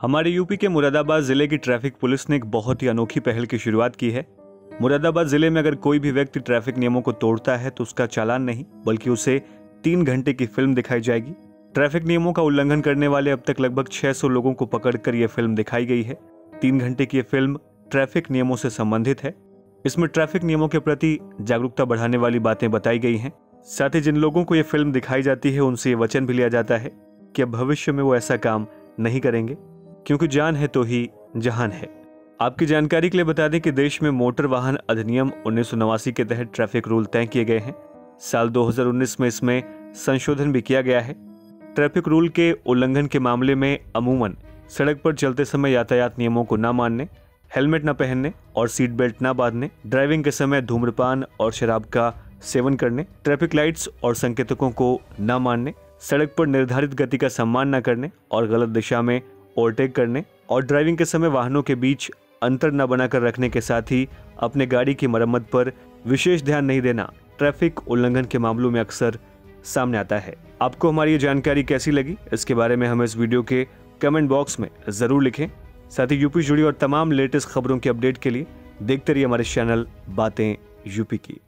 हमारे यूपी के मुरादाबाद ज़िले की ट्रैफ़िक पुलिस ने एक बहुत ही अनोखी पहल की शुरुआत की है। मुरादाबाद ज़िले में अगर कोई भी व्यक्ति ट्रैफ़िक नियमों को तोड़ता है तो उसका चालान नहीं, बल्कि उसे तीन घंटे की फ़िल्म दिखाई जाएगी। ट्रैफ़िक नियमों का उल्लंघन करने वाले अब तक लगभग 600 लोगों को पकड़कर यह फ़िल्म दिखाई गई है। तीन घंटे की यह फ़िल्म ट्रैफ़िक नियमों से संबंधित है। इसमें ट्रैफ़िक नियमों के प्रति जागरूकता बढ़ाने वाली बातें बताई गई हैं। साथ ही जिन लोगों को यह फ़िल्म दिखाई जाती है, उनसे ये वचन भी लिया जाता है कि अब भविष्य में वो ऐसा काम नहीं करेंगे। क्योंकि जान है तो ही जहान है। आपकी जानकारी के लिए बता दें कि देश में मोटर वाहन अधिनियम उन्नीस सौ नवासी के तहत ट्रैफ़िक रूल तय किए गए हैं। साल 2019 में इसमें संशोधन भी किया गया है। ट्रैफ़िक रूल के उल्लंघन के मामले में अमूमन सड़क पर चलते समय यातायात नियमों को न मानने, हेलमेट न पहनने और सीट बेल्ट न बांधने, ड्राइविंग के समय धूम्रपान और शराब का सेवन करने, ट्रैफ़िक लाइट्स और संकेतकों को न मानने, सड़क पर निर्धारित गति का सम्मान न करने और गलत दिशा में ओवरटेक करने और ड्राइविंग के समय वाहनों के बीच अंतर न बनाकर रखने के साथ ही अपने गाड़ी की मरम्मत पर विशेष ध्यान नहीं देना ट्रैफ़िक उल्लंघन के मामलों में अक्सर सामने आता है। आपको हमारी ये जानकारी कैसी लगी? इसके बारे में हमें इस वीडियो के कमेंट बॉक्स में ज़रूर लिखें। साथ ही यूपी जुड़ी और तमाम लेटेस्ट खबरों के अपडेट के लिए देखते रहिए हमारे चैनल बातें यूपी की।